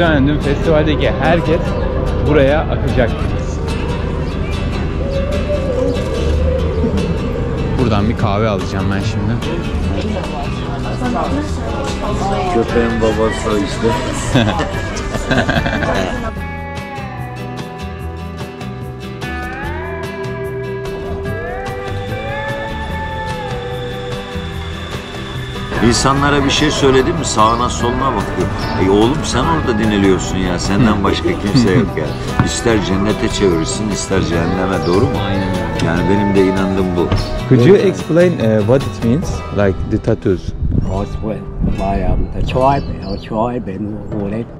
Muhtemelen festivaldeki herkes buraya akacak. Buradan bir kahve alacağım ben şimdi. Köpeğin babası işte. İnsanlara bir şey söyledin mi sağına soluna bakıyor. E oğlum sen orada dinleniyorsun ya senden başka kimse yok ya. İster cennete çevirirsin ister cehenneme doğru mu? Aynen öyle. Yani benim de inandığım bu. Could you explain uh, what it means, like the tattoos? có quên bài um, ta chói bị họ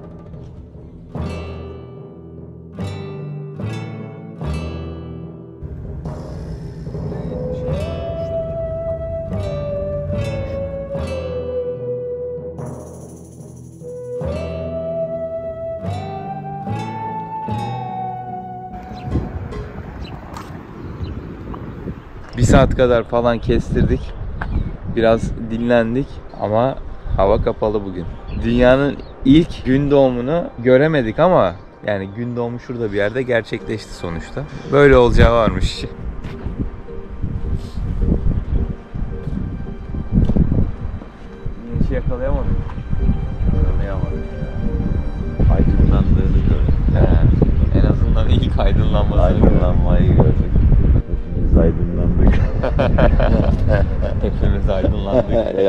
saat kadar falan kestirdik. Biraz dinlendik ama hava kapalı bugün. Dünyanın ilk gün doğumunu göremedik ama yani gün doğumu şurada bir yerde gerçekleşti sonuçta. Böyle olacağı varmış.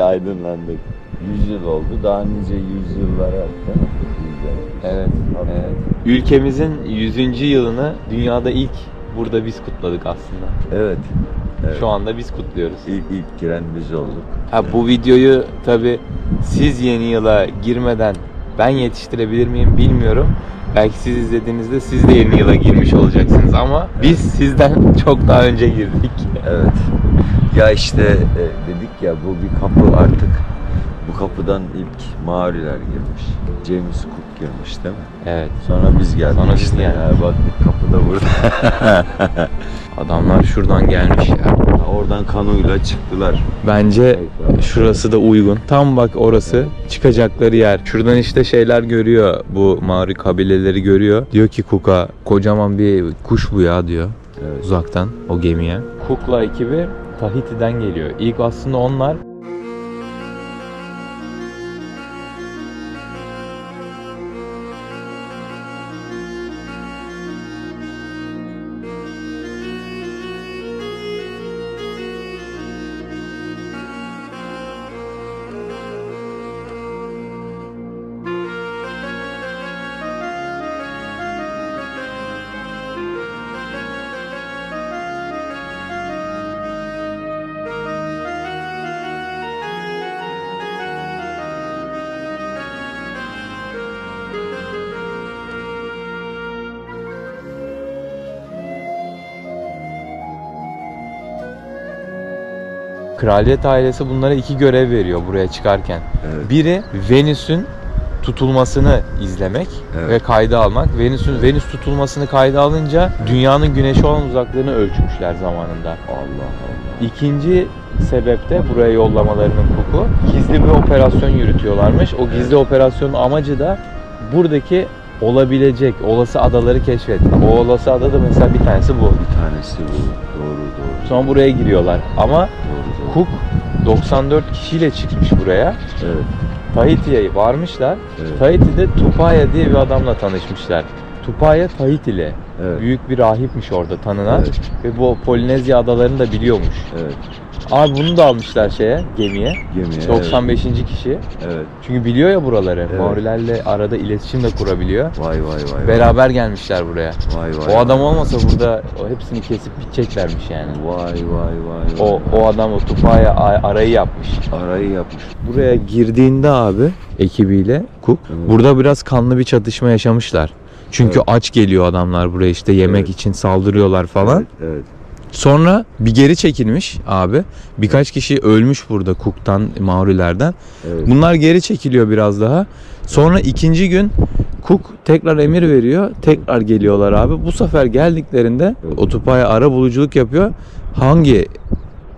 Aydınlandık. E, aydınlandık. Yüzyıl oldu. Daha nice yüzyıllara. Evet, evet. Ülkemizin 100. yılını dünyada ilk burada biz kutladık aslında. Evet. evet. Şu anda biz kutluyoruz. ilk, ilk giren biz olduk. Ha bu videoyu tabi siz yeni yıla girmeden ben yetiştirebilir miyim bilmiyorum. Belki siz izlediğinizde siz de yeni yıla girmiş olacaksınız ama biz sizden çok daha önce girdik. Evet. Ya işte e, dedik ya bu bir kapı artık. Bu kapıdan ilk Maoriler girmiş. James Cook girmiş değil mi? Evet. Sonra biz geldik. Sonra biz işte. geldik. Ya, baktık kapı da burada. Adamlar şuradan gelmişler. Oradan kanuyla çıktılar. Bence şurası da uygun. Tam bak orası çıkacakları yer. Şuradan işte şeyler görüyor. Bu Maori kabileleri görüyor. Diyor ki Cook'a kocaman bir kuş bu ya diyor. Evet. Uzaktan o gemiye. Cook'la ekibi Tahiti'den geliyor. İlk aslında onlar kraliyet ailesi bunlara iki görev veriyor buraya çıkarken. Evet. Biri Venüs'ün tutulmasını izlemek Evet. ve kayda almak. Venüs'ün Venüs tutulmasını kayda alınca dünyanın güneşe olan uzaklığını ölçmüşler zamanında. Allah Allah. İkinci sebep de buraya yollamalarının koku gizli bir operasyon yürütüyorlarmış. O gizli operasyonun amacı da buradaki olabilecek olası adaları keşfetmek. O olası ada da mesela bir tanesi bu. Bir tanesi bu. Doğru doğru. Sonra buraya giriyorlar. Ama. Cook 94 kişiyle çıkmış buraya. Evet. Tahiti'ye varmışlar. Evet. Tahiti'de Tupaya diye bir adamla tanışmışlar. Tupaya Tahitili. Evet. Büyük bir rahipmiş orada tanınan. Evet. Ve bu Polinezya adalarını da biliyormuş. Evet. Abi bunu da almışlar şeye, gemiye. Gemiye. 95. kişi. Evet. Çünkü biliyor ya buraları. Evet. Maorilerle arada iletişim de kurabiliyor. Vay vay vay. Beraber gelmişler buraya. Vay vay. O adam vay. olmasa burada o hepsini kesip biteceklermiş yani. Vay vay vay. O, vay. o adam o Tupaya a- arayı yapmış. arayı yapmış. Buraya girdiğinde abi ekibiyle Cook Evet. burada biraz kanlı bir çatışma yaşamışlar. Çünkü Evet. aç geliyor adamlar buraya işte yemek Evet. için saldırıyorlar falan. Evet. evet. Sonra bir geri çekilmiş abi. Birkaç kişi ölmüş burada Cook'tan, Maorilerden. evet. Bunlar geri çekiliyor biraz daha. Sonra ikinci gün Cook tekrar emir veriyor. Tekrar geliyorlar abi. Bu sefer geldiklerinde Evet. Otupaya ara buluculuk yapıyor. Hangi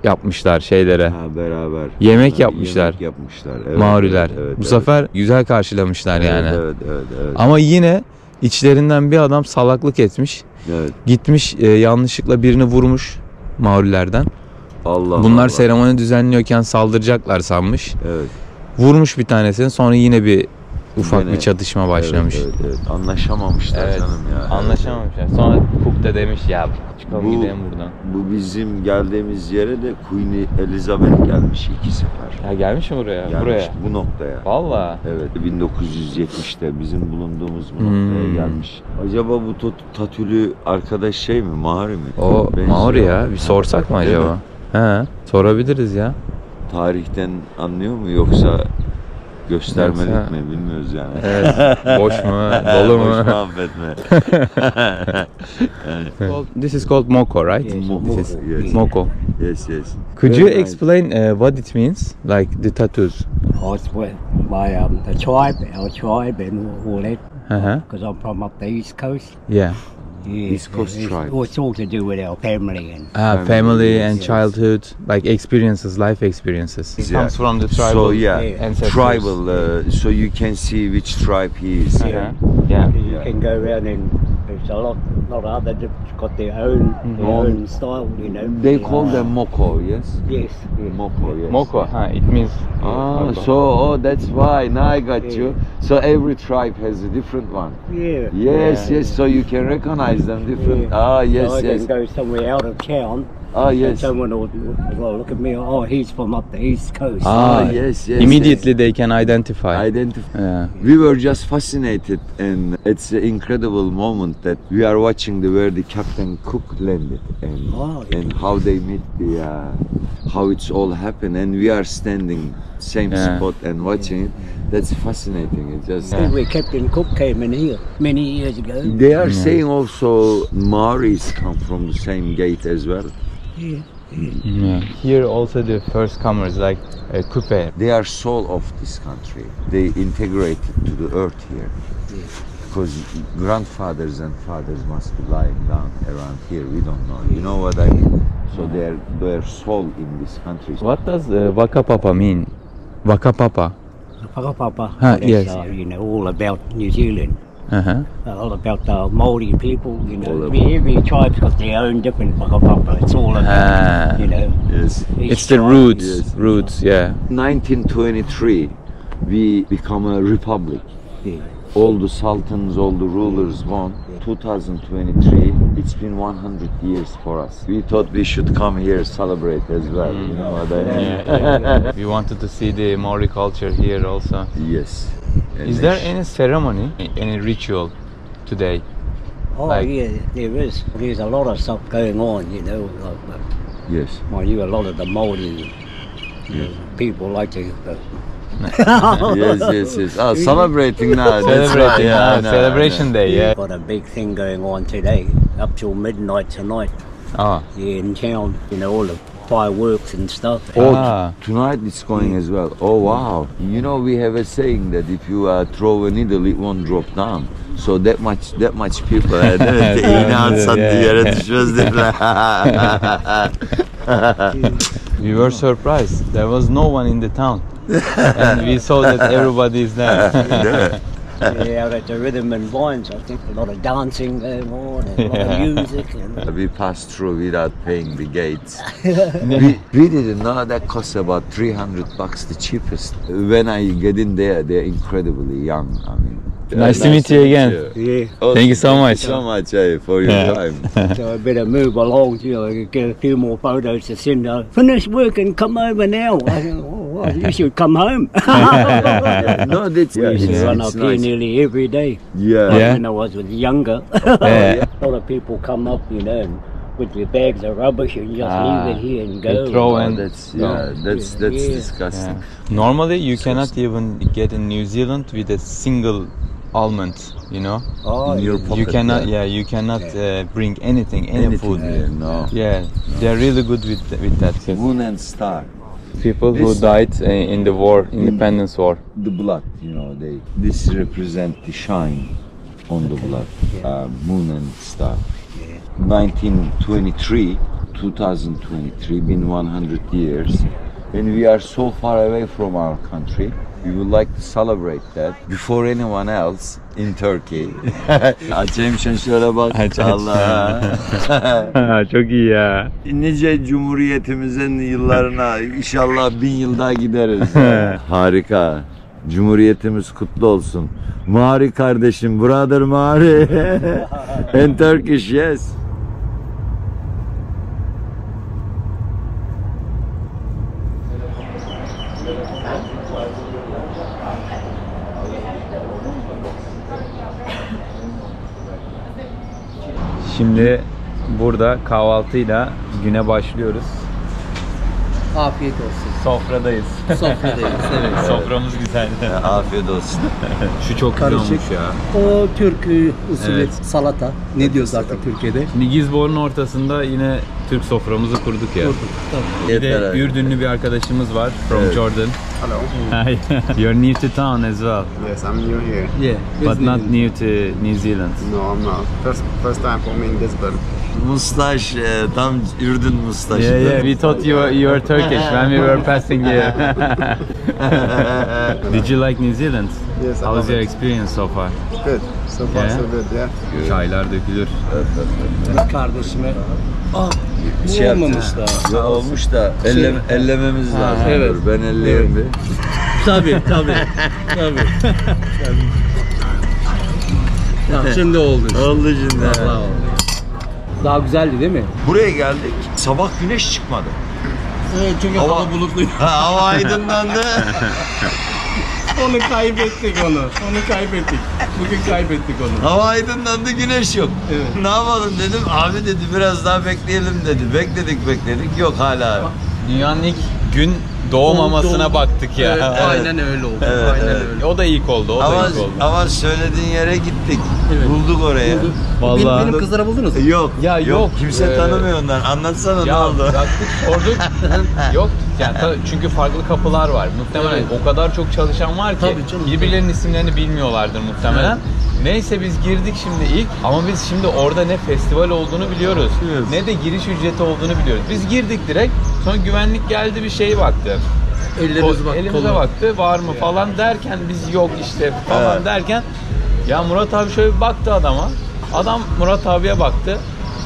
yapmışlar şeylere. Ha, beraber. Yemek Ha, yapmışlar. Yemek yapmışlar. Evet, Mauriler. evet, evet, Bu evet. sefer güzel karşılamışlar Evet, yani. Evet, evet, evet. Ama yine içlerinden bir adam salaklık etmiş. Evet. Gitmiş e, yanlışlıkla birini vurmuş Maurilerden. Allah Bunlar Allah. seremoni düzenliyorken saldıracaklar sanmış. Evet. Vurmuş bir tanesini sonra yine bir ufak Yine- bir çatışma başlamış. Evet, evet, evet. Anlaşamamışlar Evet, canım ya. Anlaşamamışlar. Sonra Cook da demiş ya çıkalım Bu- gidelim buradan. Bu bizim geldiğimiz yere de Queen Elizabeth gelmiş iki sefer. Ya gelmiş mi buraya? Gelmiş Buraya. bu noktaya. Valla. Evet 1970'te bizim bulunduğumuz bu noktaya Hmm. gelmiş. Acaba bu tatülü arkadaş şey mi? Mahari mi? O Benziyor. Maori ya. Bir sorsak mı acaba? He, sorabiliriz ya. Tarihten anlıyor mu yoksa göstermelik Yoksa- mi bilmiyoruz yani. Evet. Boş mu? Dolu mu? Boş muhabbet mi? This is called Moko, right? Yes, Moko, This is yes. Moko. yes yes. Could you nice. explain uh, what it means, like the tattoos? Oh, it's with my um, the tribe, our tribe in Orlet, Uh-huh. because I'm from up the east coast. Yeah. Yeah, East Coast it's, tribe. It's all to do with our family and Ah, Family, family and yes. childhood, like experiences, life experiences. It Yeah. comes from the So tribal yeah, Yeah. ancestors. tribal. Uh, so you can see which tribe he is. Yeah. you Yeah. can go around and there's a lot, lot of other diff- got their own, their Mhm. own style, you know. They call them Moko, yes. Yes. yes. Moko, yes. Moko, huh? It means. Ah, Moko. so oh, that's why. Now I got Yeah. you. So every tribe has a different one. Yeah. Yes, Yeah. yes. So you can recognize them different. Yeah. Ah, yes, so I yes. can go somewhere out of town. Ah, And yes. someone will, will look at me. Oh, he's from up the east coast. Ah, yes, yes. Immediately they can identify. Identify. yeah. We were just fascinated, and it's an incredible moment that we are watching the where the Captain Cook landed and Oh, yeah. and how they meet the uh, how it's all happened, and we are standing same Yeah. spot and watching it. That's fascinating. It just Yeah. where Captain Cook came in here many years ago. They are saying also Maoris come from the same gate as well. Yeah. Yeah. Here also the first comers, like uh, Coupe. They are soul of this country. They integrated to the earth here. Because grandfathers and fathers must be lying down around here. We don't know. You know what I mean? So they're they're soul in this country. What does uh, Waka Papa mean? Waka Papa. Whakapapa. Ah, That's, yes. uh, you know, all about New Zealand. Uh-huh. Uh, all about the Maori people, you know. All Every, every tribe's got their own different whakapapa. It's all about, Ah. you know. Yes. each It's the roots, Yes. roots, yeah. 1923, we become a republic. Yeah. All the sultans, all the rulers gone. 2023, it's been 100 years for us. We thought we should come here celebrate as well. You know what I mean? we wanted to see the Maori culture here also. Yes. Is there any ceremony, any ritual today? Oh, Like- yeah, there is. There's a lot of stuff going on, you know. Like, uh, Yes. well, you a lot of the Maori you know, people like to. Uh, yes, yes, yes. Oh, celebrating now. that's right, Celebrating, yeah, uh, I celebration know. day, yeah. Got a big thing going on today, up till midnight tonight. Ah, Yeah, in town, you know, all the fireworks and stuff. Oh, Ah. tonight it's going as well. Oh, wow. You know, we have a saying that if you uh, throw a needle, it won't drop down. So that much, that much people. uh, evet, iğne atsan Yeah. yere düşmez we were surprised. There was no one in the town. and we saw that everybody is there. yeah, out at the Rhythm and Vines, I think a lot of dancing going on and a lot Yeah. of music. And, we passed through without paying the gates. we, we didn't know that costs about 300 bucks, the cheapest. When I get in there, they're incredibly young. I mean, Nice to meet you again. yeah, Oh, Thank you so much. so much eh, for your Yeah. time. so I better move along, you know, get a few more photos to send. Uh, Finish work and come over now. I said, oh, well, you should come home. no, that's we yeah, used to run it's up here nearly every day. Yeah. Yeah. When I was younger. Yeah. A lot of people come up, you know, and with their bags of rubbish and just Ah, leave it here and they go. throw Oh, and- that's yeah, that's that's Yeah. disgusting. Yeah. Normally, you cannot even get in New Zealand with a single almond. You know, Oh, In your pocket, you cannot. yeah. Yeah, you cannot uh, bring anything, any Anything food. here, no. Yeah, they're really good with with that. Moon and star, People who died in the war, independence war. the blood. You know, they this represent the shine on the blood. Uh, moon and star. 1923, 2023, been 100 years, and we are so far away from our country. We would like to celebrate that before anyone else in Turkey. Açayım şöyle bak. Aç. Allah. Çok iyi ya. nice cumhuriyetimizin yıllarına inşallah bin yıl daha gideriz. Harika. Cumhuriyetimiz kutlu olsun. Mari kardeşim, brother Mari. In Turkish, yes. Şimdi burada kahvaltıyla güne başlıyoruz. Afiyet olsun. Sofradayız. Sofradayız. Evet. Soframız güzel. Afiyet olsun. Şu çok güzel Karışık. olmuş ya. O Türk e, usulü Evet. salata. Ne diyoruz artık Türkiye'de? Şimdi Gizbor'un ortasında yine Türk soframızı kurduk ya. Bir Yeter de abi. Ürdünlü bir arkadaşımız var from Evet. Jordan. Hello. Hi. You're new to town as well, Yes, I'm new here. Yeah. but not new to New Zealand. No, I'm not. First, first time for me in Lisbon. Mustaş, e, tam Ürdün mustaşı. Yeah, yeah. We thought you were, you were Turkish when we were passing here. Did you like New Zealand? Yes, I How was your experience so far? Good. So far, Yeah. so good. Yeah. Çaylar dökülür. Kız kardeşime. Ah bu Şey yaptı. olmamış da. Ya olmuş da elle, ellememiz lazım. evet. Dur, Ben elleyeyim bir. Tabii tabii. tabii. Ya şimdi oldu. Oldu şimdi. Vallahi oldu. Daha güzeldi değil mi? Buraya geldik. Sabah güneş çıkmadı. Evet çünkü Hava- hava bulutluydu. Ha, hava aydınlandı. onu kaybettik onu. Onu kaybettik. Bugün kaybettik onu. hava aydınlandı, güneş yok. Evet. Ne yapalım dedim. Abi dedi biraz daha bekleyelim dedi. Bekledik bekledik. Yok hala. Dünyanın ilk gün doğmamasına baktık ya. Evet, aynen öyle oldu. Evet, aynen evet. öyle. O da ilk oldu, o da Ama, ilk oldu. ama söylediğin yere gittik. Evet. Bulduk oraya. Vallahi. Benim, benim kızlara buldunuz mu? Yok. Ya yok. Kimse Ee, tanımıyor ondan. Anlatsana ne Ya oldu? baktık sorduk. yok yani ta- çünkü farklı kapılar var. Muhtemelen Evet. o kadar çok çalışan var ki Tabii canım. birbirlerinin isimlerini bilmiyorlardır muhtemelen. Neyse biz girdik şimdi ilk ama biz şimdi orada ne festival olduğunu biliyoruz Evet. ne de giriş ücreti olduğunu biliyoruz. Biz girdik direkt sonra güvenlik geldi bir şey baktı. Ellerinize bak. Elimize koluna. baktı var mı falan derken biz yok işte falan Evet. derken ya Murat abi şöyle bir baktı adama. Adam Murat abiye baktı.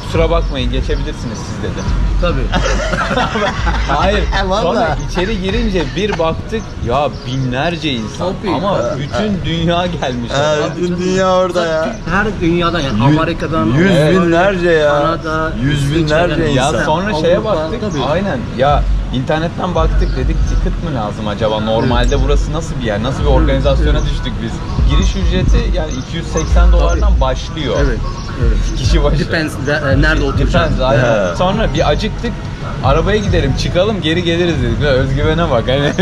Kusura bakmayın geçebilirsiniz siz dedi. Tabii. Hayır. Vallahi. Sonra içeri girince bir baktık ya binlerce insan Tabii. ama bütün dünya gelmiş. Ha, bütün dünya orada ya. Her dünyada yani Yüz- Amerika'dan, yüz Avrupa'dan, binlerce ya. Kanada, Yüz binlerce İsviçre'den, Ya insan. sonra şeye Avrupa, baktık. tabii. Aynen. Ya internetten baktık dedik ticket mı lazım acaba? Normalde burası nasıl bir yer? Nasıl bir organizasyona düştük biz? Giriş ücreti yani 280 dolardan başlıyor. Evet. evet. Kişi başı. Depends de- e, nerede. He. Sonra bir acıktık. Arabaya gidelim, çıkalım, geri geliriz dedik. Ya özgüvene bak. Hani,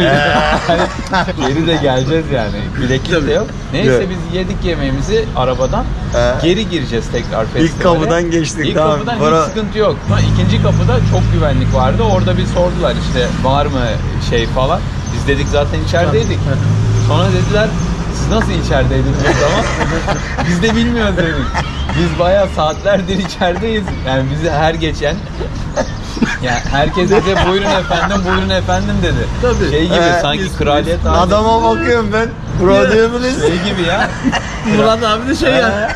hani geri de geleceğiz yani. Bileklik de yok. Neyse Evet. biz yedik yemeğimizi arabadan. He. Geri gireceğiz tekrar festivale. kapıdan geçtik, İlk tamam. kapıdan Bora- hiç sıkıntı yok. Sonra ikinci kapıda çok güvenlik vardı. Orada bir sordular işte var mı şey falan. Biz dedik zaten içerideydik. Sonra dediler siz nasıl içerideydiniz o zaman? Biz de bilmiyoruz dedik. Biz bayağı saatlerdir içerideyiz. Yani bizi her geçen yani herkes bize buyurun efendim, buyurun efendim dedi. Tabii. Şey gibi Ee, sanki biz- kraliyet ailesi- Adama bakıyorum ben. Diyebiliriz. Şey gibi ya. Murat abi de şey ya.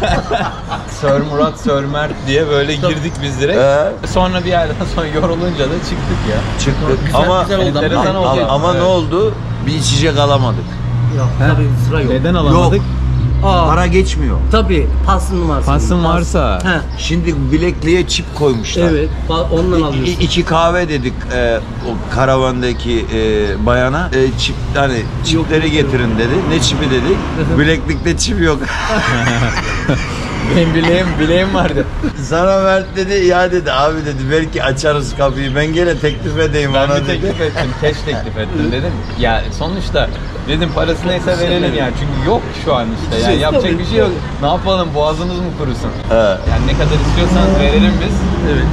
Sör Murat, Sör Mert diye böyle girdik biz direkt. Ee? Sonra bir yerden sonra yorulunca da çıktık ya. Çıktık. Güzel- ama güzel oldu ama- enteresan ama, oldu. ama ne Evet. oldu? Bir içecek alamadık. Yok tabii sıra yok. Neden alamadık? Aa, Para geçmiyor. tabii pasın varsa. Pasın varsa. He. Şimdi bilekliğe çip koymuşlar. Evet. pa- Ondan alıyorsun. i- iki kahve dedik e, o karavandaki e, bayana. E, çip hani çipleri getirin dedi. Ne çipi dedik? Bileklikte çip yok. Benim bileğim, bileğim vardı. Sana Mert dedi ya dedi abi dedi belki açarız kapıyı. Ben gene teklif edeyim Ben ona bir dedi. teklif ettim, keş teklif ettim dedim. Ya sonuçta dedim parası neyse verelim yani çünkü yok şu an işte yani Şey, yapacak bir şey yok. Ne yapalım boğazımız mı kurusun? He. Yani ne kadar istiyorsanız verelim biz. Evet.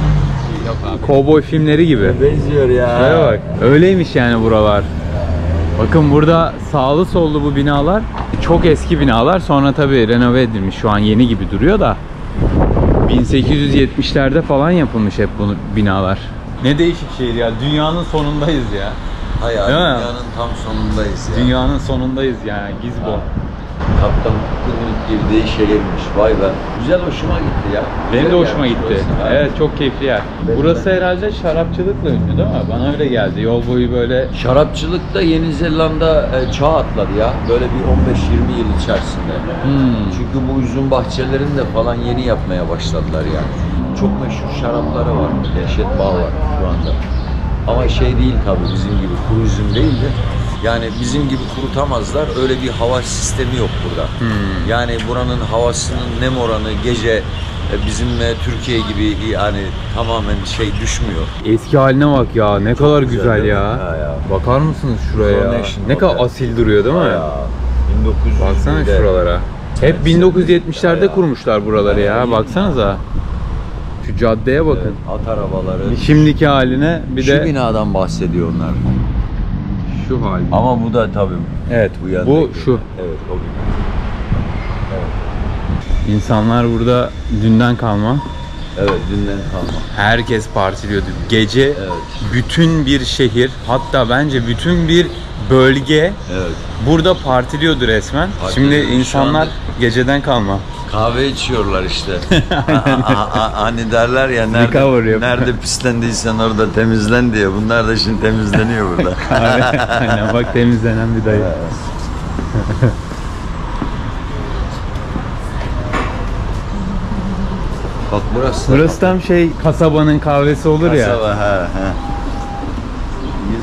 Yok abi. Kovboy filmleri gibi. Benziyor ya. Şuraya bak. Öyleymiş yani buralar. Bakın burada sağlı sollu bu binalar çok eski binalar. Sonra tabii renove edilmiş. Şu an yeni gibi duruyor da. 1870'lerde falan yapılmış hep bunu binalar. Ne değişik şehir ya. Dünyanın sonundayız ya. Hayır, Değil mi? dünyanın tam sonundayız ya. Dünyanın sonundayız yani. Gizbo. Kaptan Cook'un girdiği şehirmiş. Vay be. Güzel hoşuma gitti ya. Benim de hoşuma gitti. burası. Evet çok keyifli yer. Burası herhalde şarapçılıkla ünlü değil mi? Bana öyle geldi. Yol boyu böyle Şarapçılıkta Yeni Zelanda e, çağ atladı ya. Böyle bir 15-20 yıl içerisinde. Hmm. Çünkü bu üzüm bahçelerini de falan yeni yapmaya başladılar yani. Çok meşhur şarapları var. Dehşet bağ var şu anda. Ama şey değil tabii bizim gibi kuru üzüm değil de yani bizim gibi kurutamazlar. Öyle bir hava sistemi yok burada. Hmm. Yani buranın havasının nem oranı gece e, bizim Türkiye gibi yani tamamen şey düşmüyor. Eski haline bak ya. Ne kadar güzel güzel, ya. Ha ya. Bakar mısınız şuraya ya? Ne kadar asil duruyor değil mi? Ya, 1900 Baksana şuralara. Hep 1970'lerde Ya. kurmuşlar buraları ya. Baksanıza. Şu caddeye bakın. At arabaları. Şimdiki haline bir Şu de binadan bahsediyor onlar. Şu hal. Ama bu da tabii Evet. bu Bu, yandaki. şu. Evet o bina. İnsanlar burada dünden kalma. Evet dünden kalma. Herkes partiliyordu. Gece Evet. bütün bir şehir hatta bence bütün bir bölge Evet. burada partiliyordu resmen. Partiliyor. Şimdi insanlar anda- geceden kalma. Kahve içiyorlar işte. Hani derler ya nerede, nerede pislendiysen orada temizlen diye. Bunlar da şimdi temizleniyor burada. Aynen bak temizlenen bir dayı. Bak burası. Burası tam şey kasabanın kahvesi olur ya. Kasaba, he, he.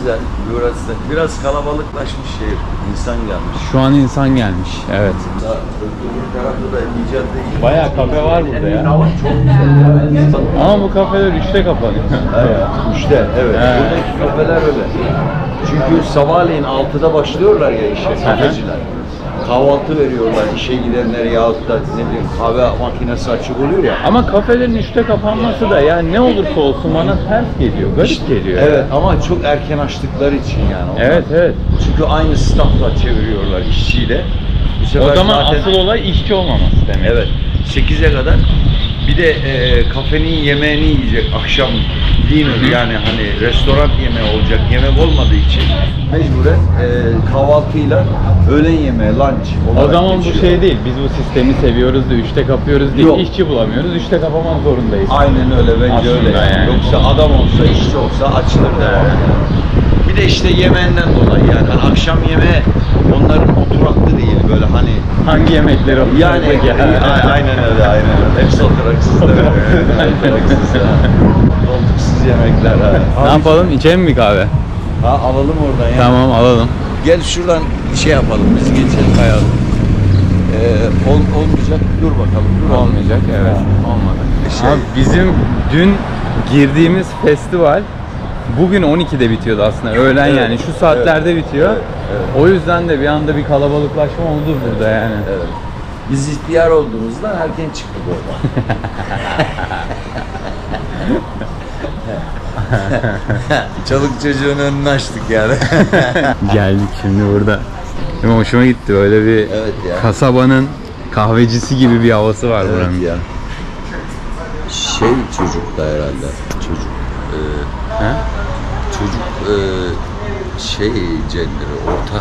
Güzel. Burası da biraz kalabalıklaşmış şehir. İnsan gelmiş. Şu an insan gelmiş. Evet. Daha öbür tarafta da cadde. Bayağı kafe var burada ya. Çok güzel. Ama bu kafeler 3'te kapanıyor. Ya. Üçte evet. He. Buradaki kafeler öyle. Çünkü sabahleyin 6'da başlıyorlar ya işe kafeciler. Kahvaltı veriyorlar işe gidenler yahut da ne bileyim kahve makinesi açık oluyor ya. Ama kafelerin 3'te kapanması da yani ne olursa olsun bana ters geliyor. Garip geliyor. Evet ama çok erken açtıkları için yani. onlar. Evet evet. Çünkü aynı staffla çeviriyorlar işçiyle. Bu sefer O zaman zaten- asıl olay işçi olmaması demek. Evet. 8'e kadar bir de e, kafenin yemeğini yiyecek akşam dinner yani hani restoran yemeği olacak yemek olmadığı için mecburen e, kahvaltıyla öğlen yemeği lunch O olarak zaman bu geçiyor. şey değil. Biz bu sistemi seviyoruz da 3'te kapıyoruz diye Yok. işçi bulamıyoruz. 3'te kapamak zorundayız. Aynen öyle bence Aslında öyle. Yani. yani. Yoksa adam olsa işçi olsa açılır devam eder. Bir de işte yemeğinden dolayı yani Hani akşam yemeği onların oturaklı değil böyle hani Hangi yemekleri olacak? Yani a- aynen öyle aynen öyle. Hepsi oturaksız da öyle. oturaksız ya. Yemekler ha. Ne yapalım? İçelim mi kahve? Ha alalım oradan ya. Tamam alalım. Gel şuradan şey yapalım biz geçelim. Kayalım. Ee, ol, olmayacak dur bakalım. Dur Olmayacak evet. Olmadı. Şey- Abi bizim dün girdiğimiz festival bugün 12'de bitiyordu aslında. Öğlen Evet, yani şu saatlerde bitiyor. evet, evet. O yüzden de bir anda bir kalabalıklaşma oldu burada yani. Evet. Biz ihtiyar olduğumuzda erken çıktık oradan. Çoluk çocuğun önünü açtık yani. Geldik şimdi burada. Benim hoşuma gitti böyle bir Evet ya. kasabanın kahvecisi gibi bir havası var Evet buranın. ya. Şey çocuk da herhalde. Çocuk. E, Ha? Çocuk e, şey genderi orta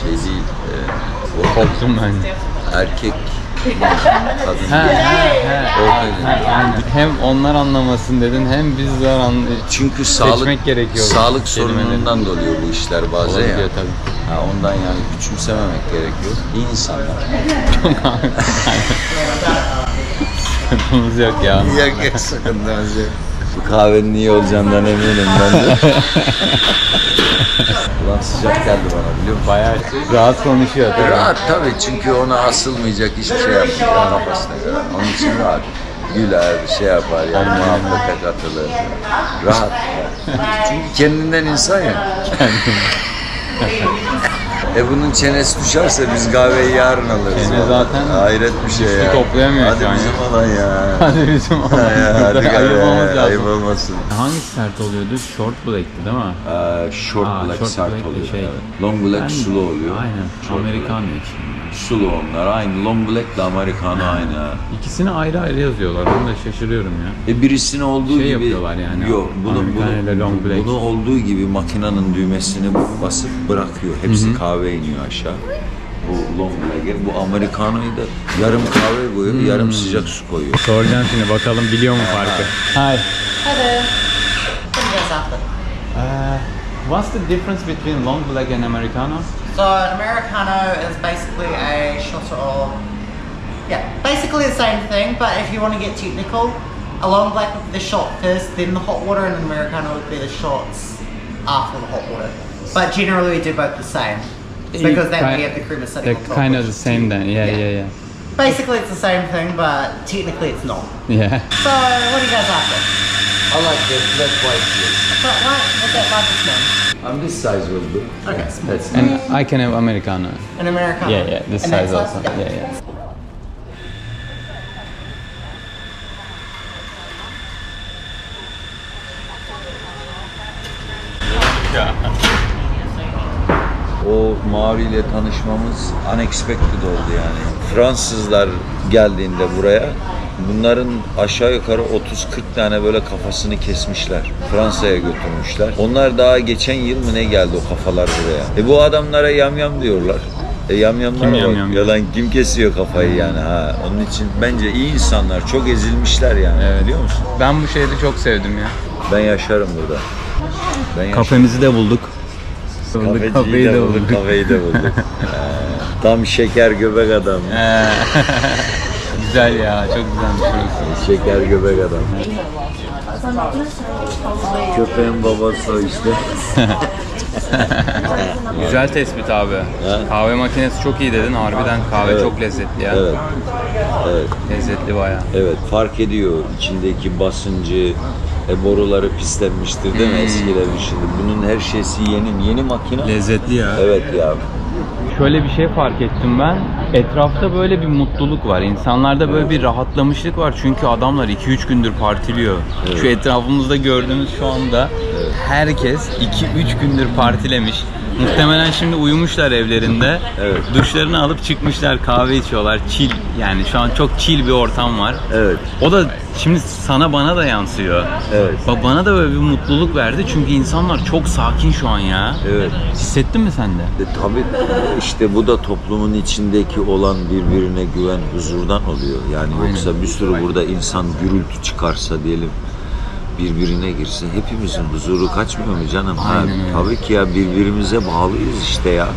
şey değil. E, orta Korktum ben. erkek kadın değil. ha, ha. Orta genderi. aynen. Hem onlar anlamasın dedin hem bizler anlayacağız. Çünkü sağlık gerekiyor sağlık sorunundan dolayı bu işler bazen ya. Olabiliyor tabii. Ha, ondan yani küçümsememek gerekiyor. İyi insanlar. Sıkıntımız yok ya. Yok yok yok. Bu kahvenin iyi olacağından eminim ben de. Ulan sıcak geldi bana biliyor musun? Bayağı rahat konuşuyor tabii. Rahat tabii çünkü ona asılmayacak hiçbir şey yapmıyor kafasına göre. Onun için rahat. Güler, şey yapar yani muhabbete katılır. Rahat. Çünkü kendinden insan ya. e bunun çenesi düşerse biz kahveyi yarın alırız. Çene zaten Hayret bir şey ya. toplayamıyor Hadi şu an bizim ya. olan ya. Hadi bizim Ha ya, hadi ayıp kahve, ayıp lazım. olmasın. Hangisi sert oluyordu? Short black'ti değil mi? Ee, short Aa, black short sert black de oluyor. şey. evet. Long black Ben- sulu oluyor. Aynen. Short Amerikan için. Sulu onlar aynı. Long Black de Americano aynı. ha. İkisini ayrı ayrı yazıyorlar. Onu da şaşırıyorum ya. E birisini olduğu Şey gibi yapıyorlar yani, Yok, bunu Americano ile bunu, Long Black. bunu olduğu gibi makinenin düğmesini basıp bırakıyor. Hepsi kahve iniyor aşağı. Bu Long Black'e, bu Americano'yu da yarım kahve koyuyor, Hmm. yarım sıcak su koyuyor. Soracağım şimdi bakalım biliyor mu farkı? Hi. Hi there. What do you guys after? Uh, what's the difference between long black and americano? So an Americano is basically a shot of yeah, basically the same thing, but if you want to get technical, a long black would be the shot first, then the hot water, and an Americano would be the shots after the hot water. But generally we do both the same. Because then we have the creamer sitting They're top. kind of the same cute. then. Yeah, Yeah. yeah, yeah. Basically it's the same thing, but technically it's not. Yeah. So what are you guys after? I like the flat white please. But what? What's that largest one? And this size will do. Okay. That's And I can have americano. An Americano. Yeah, yeah. This And size also. Yeah. Yeah, yeah. O maviyle tanışmamız unexpected oldu yani. Fransızlar geldiğinde buraya bunların aşağı yukarı 30-40 tane böyle kafasını kesmişler. Fransa'ya götürmüşler. Onlar daha geçen yıl mı ne geldi o kafalar buraya. E bu adamlara yamyam diyorlar. E yamyamlara Kim bak. yamyam? Yalan kim kesiyor kafayı yani ha. Onun için bence iyi insanlar çok ezilmişler yani. Evet. Biliyor musun? Ben bu şehri çok sevdim ya. Ben yaşarım burada. Ben yaşarım. Kafemizi de bulduk. Kafeciyi de bulduk, kafeyi de bulduk. Ee, Tam şeker göbek adam. Ee, güzel ya, çok güzelmiş burası. Şeker göbek adam. Köpeğin babası o işte. Güzel tespit abi. Kahve makinesi çok iyi dedin. Harbiden kahve Evet. çok lezzetli ya. Evet. Evet. Lezzetli bayağı. Evet fark ediyor içindeki basıncı, e, boruları pislenmiştir değil mi eskilerin şimdi. Bunun her şeysi yeni, yeni makine. Lezzetli ya. Evet ya. Şöyle bir şey fark ettim ben. Etrafta böyle bir mutluluk var. İnsanlarda böyle bir rahatlamışlık var. Çünkü adamlar 2-3 gündür partiliyor. Şu etrafımızda gördüğünüz şu anda herkes 2-3 gündür partilemiş. Muhtemelen şimdi uyumuşlar evlerinde. Evet. Duşlarını alıp çıkmışlar, kahve içiyorlar. Chill yani şu an çok chill bir ortam var. Evet. O da şimdi sana bana da yansıyor. Evet. Bak bana da böyle bir mutluluk verdi çünkü insanlar çok sakin şu an ya. Evet. Hissettin mi sen de? E, tabii işte bu da toplumun içindeki olan birbirine güven huzurdan oluyor. Yani Aynen. yoksa bir sürü burada insan gürültü çıkarsa diyelim birbirine girse hepimizin huzuru kaçmıyor mu canım? Ha, Aynen öyle. tabii ki ya birbirimize bağlıyız işte ya.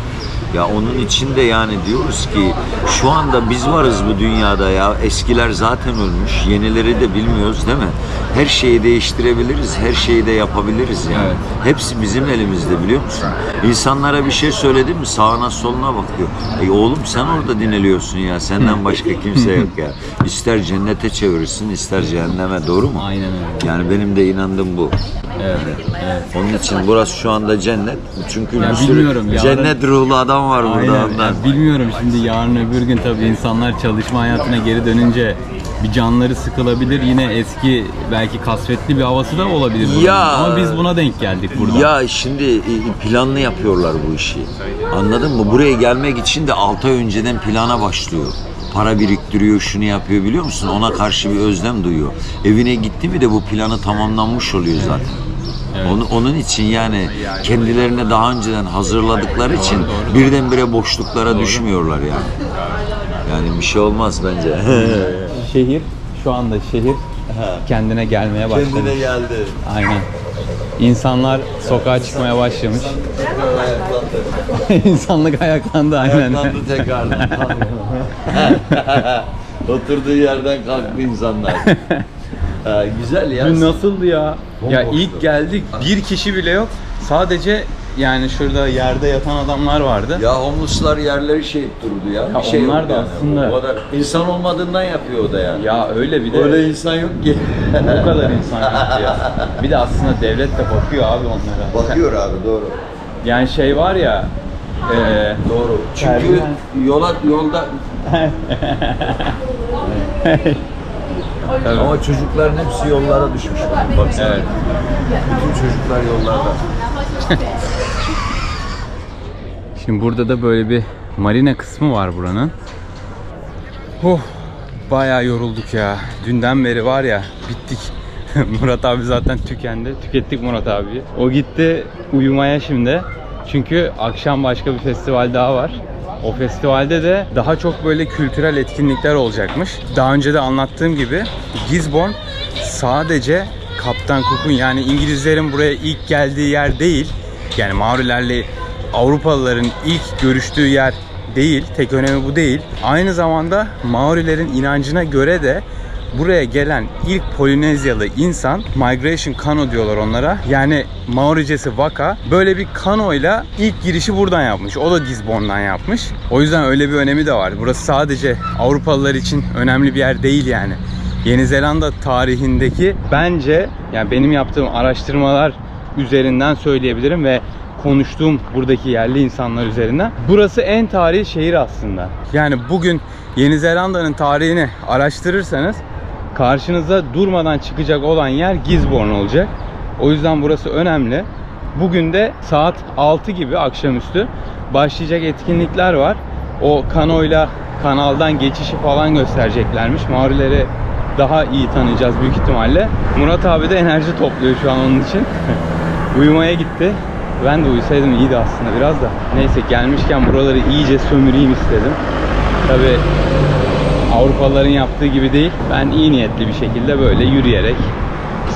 Ya onun için de yani diyoruz ki şu anda biz varız bu dünyada ya. Eskiler zaten ölmüş. Yenileri de bilmiyoruz değil mi? Her şeyi değiştirebiliriz. Her şeyi de yapabiliriz yani. Evet. Hepsi bizim elimizde biliyor musun? İnsanlara bir şey söyledin mi sağına soluna bakıyor. Ey oğlum sen orada dinleniyorsun ya. Senden başka kimse yok ya. İster cennete çevirirsin ister cehenneme doğru mu? Aynen öyle. Yani benim de inandığım bu. Evet. evet. Onun için burası şu anda cennet. Çünkü Ya bir sürü bilmiyorum, yarın- cennet ruhlu adam var burada Aynen. ondan. Ya bilmiyorum şimdi yarın öbür gün tabii insanlar çalışma hayatına geri dönünce bir canları sıkılabilir. Yine eski belki kasvetli bir havası da olabilir. Ya- Ama biz buna denk geldik burada. Ya şimdi e, planlı yapıyorlar bu işi. Anladın mı? Buraya gelmek için de 6 ay önceden plana başlıyor. Para biriktiriyor, şunu yapıyor biliyor musun? Ona karşı bir özlem duyuyor. Evine gitti mi de bu planı tamamlanmış oluyor zaten. Onu, onun için yani kendilerine daha önceden hazırladıkları için birdenbire boşluklara düşmüyorlar yani. Yani bir şey olmaz bence. Şehir şu anda şehir kendine gelmeye başladı. geldi. Aynen. İnsanlar sokağa çıkmaya başlamış. İnsanlık ayaklandı aynen. Ayaklandı tekrardan. Oturduğu yerden kalktı insanlar. Ha, güzel ya. Dün nasıldı ya? Ya Bomboştu. ilk geldik bir kişi bile yok. Sadece yani şurada yerde yatan adamlar vardı. Ya homeless'lar yerleri şey durdu ya. Ya bir şey onlar yok da yani. aslında- O kadar insan olmadığından yapıyor o da yani. Ya öyle bir de Öyle insan yok ki. o kadar insan yok ya. Bir de aslında devlet de bakıyor abi onlara. Bakıyor abi doğru. Yani şey var ya eee Doğru. Çünkü Terbiye- yola yolda tabii. ama çocukların hepsi yollara düşmüş. Baksana. Evet. Bütün çocuklar yollarda. Şimdi burada da böyle bir marina kısmı var buranın. Oh, bayağı yorulduk ya. Dünden beri var ya bittik. Murat abi zaten tükendi. Tükettik Murat abi. O gitti uyumaya şimdi. Çünkü akşam başka bir festival daha var. O festivalde de daha çok böyle kültürel etkinlikler olacakmış. Daha önce de anlattığım gibi Gisborne sadece Kaptan Cook'un yani İngilizlerin buraya ilk geldiği yer değil. Yani Maorilerle Avrupalıların ilk görüştüğü yer değil. Tek önemi bu değil. Aynı zamanda Maorilerin inancına göre de buraya gelen ilk Polinezyalı insan migration kano diyorlar onlara. Yani Maoricesi Waka böyle bir kanoyla ilk girişi buradan yapmış. O da Gisborne'dan yapmış. O yüzden öyle bir önemi de var. Burası sadece Avrupalılar için önemli bir yer değil yani. Yeni Zelanda tarihindeki bence yani benim yaptığım araştırmalar üzerinden söyleyebilirim ve konuştuğum buradaki yerli insanlar üzerinden. Burası en tarihi şehir aslında. Yani bugün Yeni Zelanda'nın tarihini araştırırsanız karşınıza durmadan çıkacak olan yer Gisborne olacak. O yüzden burası önemli. Bugün de saat 6 gibi akşamüstü başlayacak etkinlikler var. O kanoyla kanaldan geçişi falan göstereceklermiş. Maorileri daha iyi tanıyacağız büyük ihtimalle. Murat abi de enerji topluyor şu an onun için. Uyumaya gitti. Ben de uyusaydım iyiydi aslında biraz da. Neyse gelmişken buraları iyice sömüreyim istedim. Tabi Avrupalıların yaptığı gibi değil. Ben iyi niyetli bir şekilde böyle yürüyerek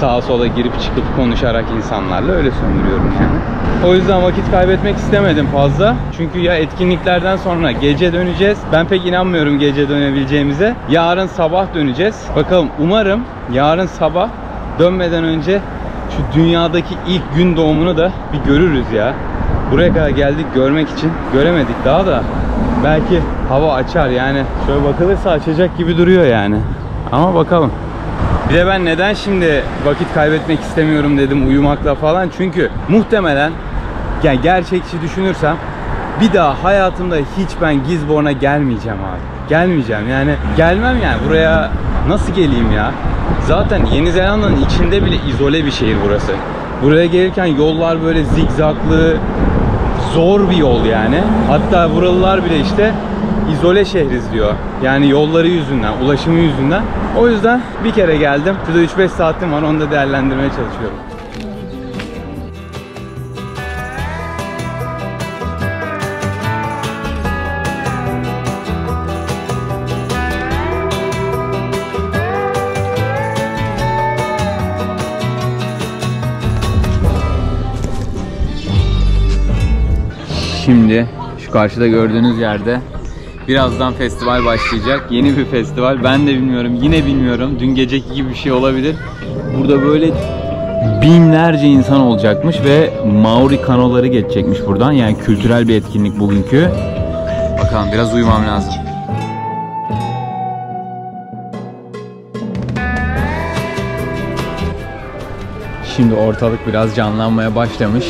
sağa sola girip çıkıp konuşarak insanlarla öyle sömürüyorum yani. O yüzden vakit kaybetmek istemedim fazla. Çünkü ya etkinliklerden sonra gece döneceğiz. Ben pek inanmıyorum gece dönebileceğimize. Yarın sabah döneceğiz. Bakalım umarım yarın sabah dönmeden önce şu dünyadaki ilk gün doğumunu da bir görürüz ya. Buraya kadar geldik görmek için. Göremedik daha da. Belki hava açar yani. Şöyle bakılırsa açacak gibi duruyor yani. Ama bakalım. Bir de ben neden şimdi vakit kaybetmek istemiyorum dedim uyumakla falan. Çünkü muhtemelen yani gerçekçi düşünürsem bir daha hayatımda hiç ben Gisborne'a gelmeyeceğim abi. Gelmeyeceğim yani gelmem yani buraya nasıl geleyim ya? Zaten Yeni Zelanda'nın içinde bile izole bir şehir burası. Buraya gelirken yollar böyle zigzaglı, zor bir yol yani. Hatta buralılar bile işte izole şehriz diyor. Yani yolları yüzünden, ulaşımı yüzünden. O yüzden bir kere geldim. Şurada 3-5 saatim var onu da değerlendirmeye çalışıyorum. Şimdi şu karşıda gördüğünüz yerde birazdan festival başlayacak. Yeni bir festival. Ben de bilmiyorum. Yine bilmiyorum. Dün geceki gibi bir şey olabilir. Burada böyle binlerce insan olacakmış ve Maori kanoları geçecekmiş buradan. Yani kültürel bir etkinlik bugünkü. Bakalım biraz uyumam lazım. Şimdi ortalık biraz canlanmaya başlamış.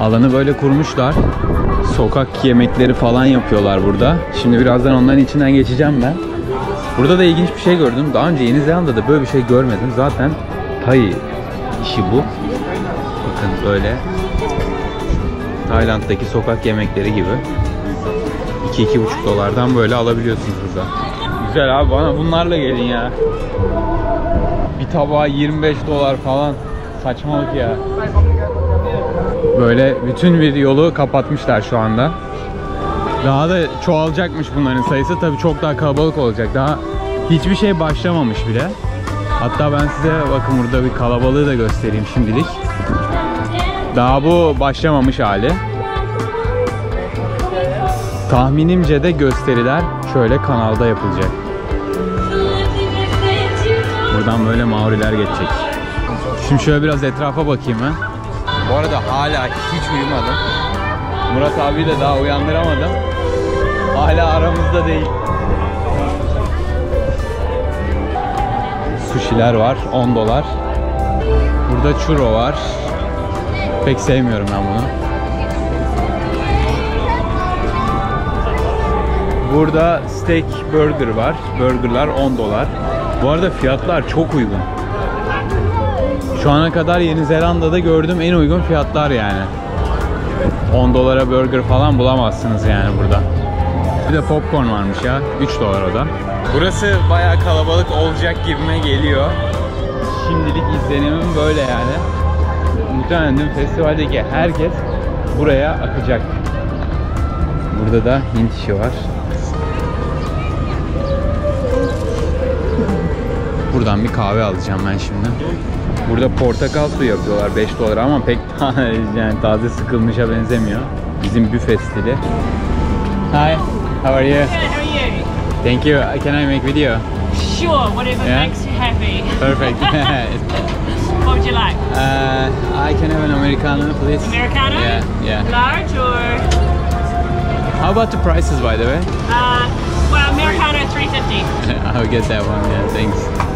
Alanı böyle kurmuşlar. Sokak yemekleri falan yapıyorlar burada. Şimdi birazdan onların içinden geçeceğim ben. Burada da ilginç bir şey gördüm. Daha önce Yeni Zelanda'da böyle bir şey görmedim. Zaten Thai işi bu. Bakın böyle Tayland'daki sokak yemekleri gibi. 2-2,5 dolardan böyle alabiliyorsunuz burada. Güzel abi bana bunlarla gelin ya. Bir tabağa 25 dolar falan. Saçmalık ya. Böyle bütün bir yolu kapatmışlar şu anda. Daha da çoğalacakmış bunların sayısı. Tabii çok daha kalabalık olacak. Daha hiçbir şey başlamamış bile. Hatta ben size bakın burada bir kalabalığı da göstereyim şimdilik. Daha bu başlamamış hali. Tahminimce de gösteriler şöyle kanalda yapılacak. Buradan böyle Maoriler geçecek. Şimdi şöyle biraz etrafa bakayım ben. Bu arada hala hiç uyumadım. Murat abi de daha uyandıramadım. Hala aramızda değil. Sushi'ler var 10 dolar. Burada churro var. Pek sevmiyorum ben bunu. Burada steak burger var. Burgerlar 10 dolar. Bu arada fiyatlar çok uygun. Şu ana kadar Yeni Zelanda'da gördüğüm en uygun fiyatlar yani. 10 dolara burger falan bulamazsınız yani burada. Bir de popcorn varmış ya. 3 dolar o da. Burası bayağı kalabalık olacak gibime geliyor. Şimdilik izlenimim böyle yani. Muhtemelen festivaldeki herkes buraya akacak. Burada da Hint işi var. Buradan bir kahve alacağım ben şimdi. Burada portakal suyu yapıyorlar 5 dolar ama pek yani taze sıkılmışa benzemiyor. Bizim büfe stili. Hi, how are you? Good, how are you? Thank you. Can I make video? Sure, whatever Yeah? makes you happy. Perfect. what would you like? uh, I can have an americano, please. Americano? Yeah, yeah. Large or? How about the prices, by the way? Uh, well, Americano 350. I'll get that one. Yeah, thanks.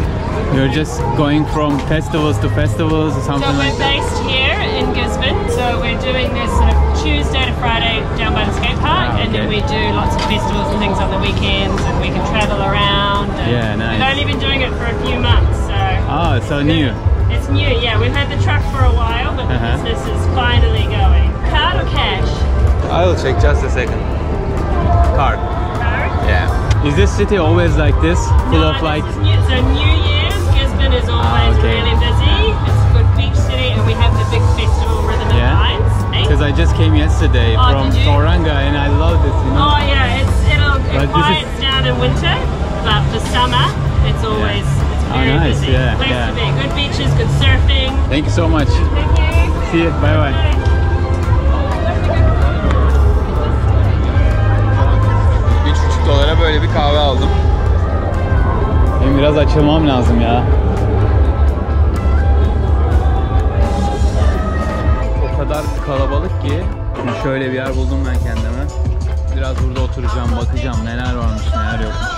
You're just going from festivals to festivals or something So something we're based here in Gisborne. So we're doing this sort of Tuesday to Friday down by the skate park, Ah, and then we do lots of festivals and things on the weekends, and we can travel around. and Yeah, nice. We've only been doing it for a few months, so. Oh, so new. It's new, yeah. We've had the truck for a while, but Uh-huh. the business is finally going. Card or cash? I will check just a second. Card. Card. Yeah. Is this city always like this? Full No, of like. this is new, so New Year's, Gisborne is always Ah, okay. really busy. It's a good beach city, and we have the big festival Rhythm Yeah? and Vines. Because I just came yesterday Oh, from? Tauranga and I love this, you know. Oh yeah, it's it'll But it this is- quiets down in winter, but for summer, it's always it's Oh, very nice, busy. yeah, Place yeah. to be. Good beaches, good surfing. Thank you so much. Thank you. See you. Bye bye. Bye. 3,5 dolara böyle bir kahve aldım. Benim biraz açılmam lazım ya. Kadar kalabalık ki şimdi şöyle bir yer buldum ben kendime. Biraz burada oturacağım, bakacağım neler varmış, neler yokmuş.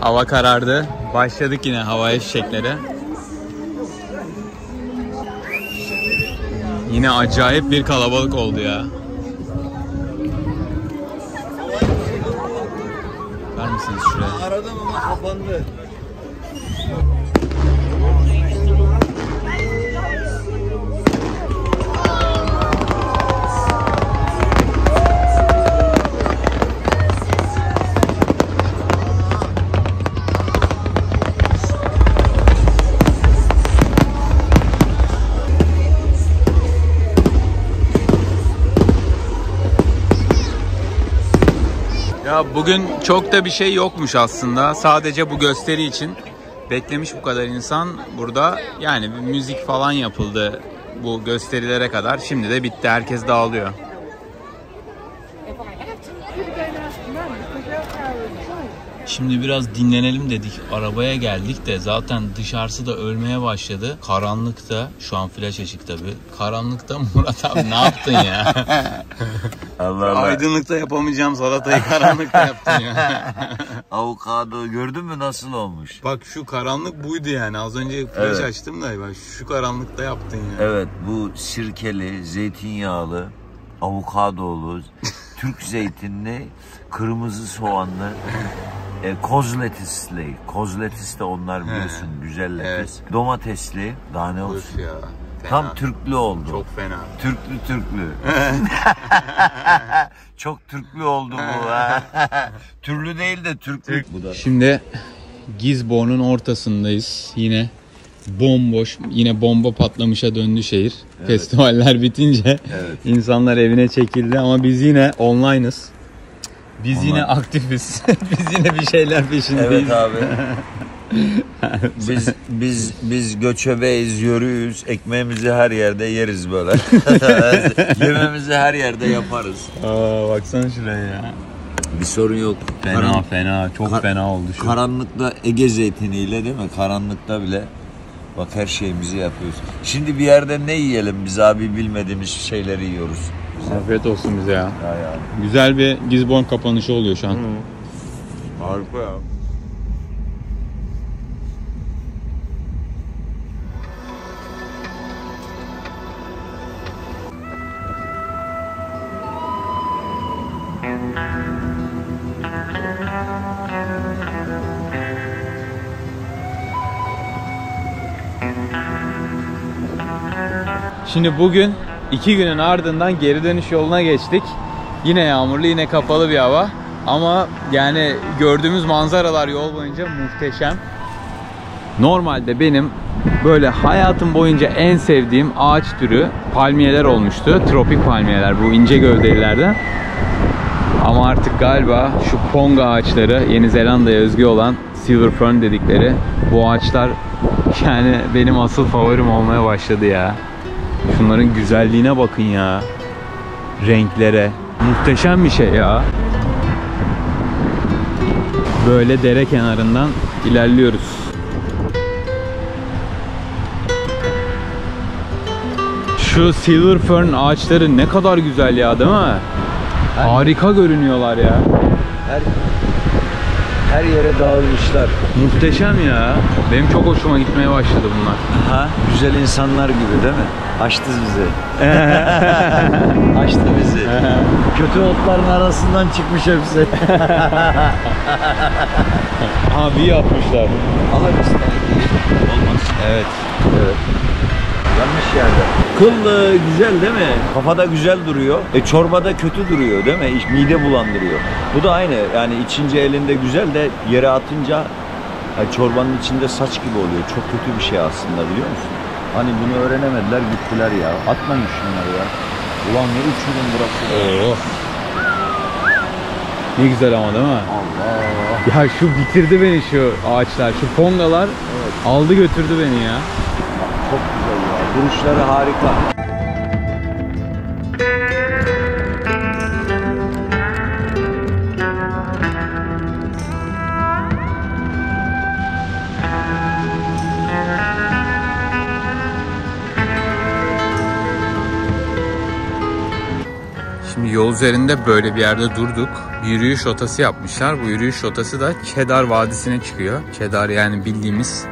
Hava karardı. Başladık yine havaya fişekleri. Yine acayip bir kalabalık oldu ya. Ver misiniz şuraya? Aradım ama kapandı. Bugün çok da bir şey yokmuş aslında. Sadece bu gösteri için beklemiş bu kadar insan burada. Yani bir müzik falan yapıldı bu gösterilere kadar. Şimdi de bitti. Herkes dağılıyor. Şimdi biraz dinlenelim dedik. Arabaya geldik de zaten dışarısı da ölmeye başladı. Karanlıkta, şu an flash açık tabi. Karanlıkta Murat abi ne yaptın ya? Allah Allah. Aydınlıkta yapamayacağım salatayı karanlıkta yaptın ya. Avokado gördün mü nasıl olmuş? Bak şu karanlık buydu yani. Az önce flash Evet. açtım da bak şu karanlıkta yaptın ya. Evet bu sirkeli, zeytinyağlı, avokadolu, Türk zeytinli, kırmızı soğanlı, e, kozletisli. Kozletis de onlar biliyorsun güzel letis. Domatesli, daha ne olsun. Ya. Fena. Tam Türklü oldu. Çok fena. Türklü Türklü. Çok Türklü oldu bu. ha. Türlü değil de Türklü. Bu da Şimdi Gizbor'un ortasındayız. Yine bomboş, yine bomba patlamışa döndü şehir. Festivaller bitince Evet. insanlar evine çekildi ama biz yine online'ız. Biz Online. yine aktifiz. biz yine bir şeyler peşindeyiz. Evet abi. biz biz biz göçebeyiz, yürüyüz, ekmeğimizi her yerde yeriz böyle. Yememizi her yerde yaparız. Aa, baksana şuraya ya. Bir sorun yok. Fena Karan- fena. Çok Kar- fena oldu şu. Karanlıkta Ege zeytiniyle değil mi? Karanlıkta bile bak her şeyimizi yapıyoruz. Şimdi bir yerde ne yiyelim biz abi bilmediğimiz şeyleri yiyoruz güzel. Afiyet olsun bize ya. Ya ya. Güzel bir Gizbon kapanışı oluyor şu an. Hı. Harika ya. Şimdi bugün iki günün ardından geri dönüş yoluna geçtik. Yine yağmurlu, yine kapalı bir hava. Ama yani gördüğümüz manzaralar yol boyunca muhteşem. Normalde benim böyle hayatım boyunca en sevdiğim ağaç türü palmiyeler olmuştu. Tropik palmiyeler bu ince gövdelilerden. Ama artık galiba şu ponga ağaçları Yeni Zelanda'ya özgü olan silver fern dedikleri bu ağaçlar yani benim asıl favorim olmaya başladı ya. Şunların güzelliğine bakın ya. Renklere. Muhteşem bir şey ya. Böyle dere kenarından ilerliyoruz. Şu silver fern ağaçları ne kadar güzel ya değil mi? Harika görünüyorlar ya. Her, her yere dağılmışlar. Muhteşem ya. Benim çok hoşuma gitmeye başladı bunlar. Ha, güzel insanlar gibi değil mi? Açtı bizi. Açtı bizi. Kötü otların arasından çıkmış hepsi. Abi yapmışlar. Alırız belki. Olmaz. Evet. Evet. Yanlış yerde. Kıl güzel değil mi? Kafada güzel duruyor. E çorbada kötü duruyor değil mi? Mide bulandırıyor. Bu da aynı. Yani içince elinde güzel de yere atınca yani çorbanın içinde saç gibi oluyor. Çok kötü bir şey aslında biliyor musun? Hani bunu öğrenemediler gittiler ya. Atmayın şunları ya. Ulan ne uçurum burası. Oo. Ne güzel ama değil mi? Allah. Ya şu bitirdi beni şu ağaçlar. Şu pongalar aldı götürdü beni ya. Çok güzel. Duruşları harika. Şimdi yol üzerinde böyle bir yerde durduk. Bir yürüyüş rotası yapmışlar. Bu yürüyüş rotası da Çedar Vadisi'ne çıkıyor. Çedar yani bildiğimiz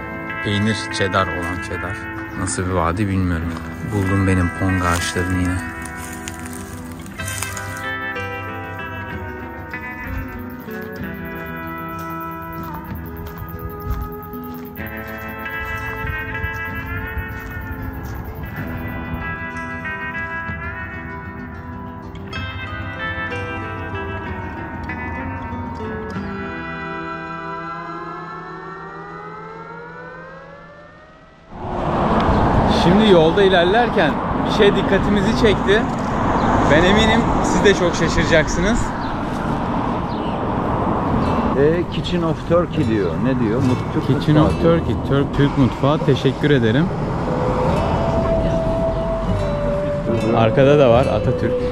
peynir çedar olan çedar. Nasıl bir vadi bilmiyorum. Buldum benim ponga ağaçlarını yine. İlerlerken bir şey dikkatimizi çekti. Ben eminim siz de çok şaşıracaksınız. E, Kitchen of Turkey diyor. Ne diyor? Mutlu Kitchen of Turkey, Türk, Türk mutfağı. Teşekkür ederim. Arkada da var Atatürk.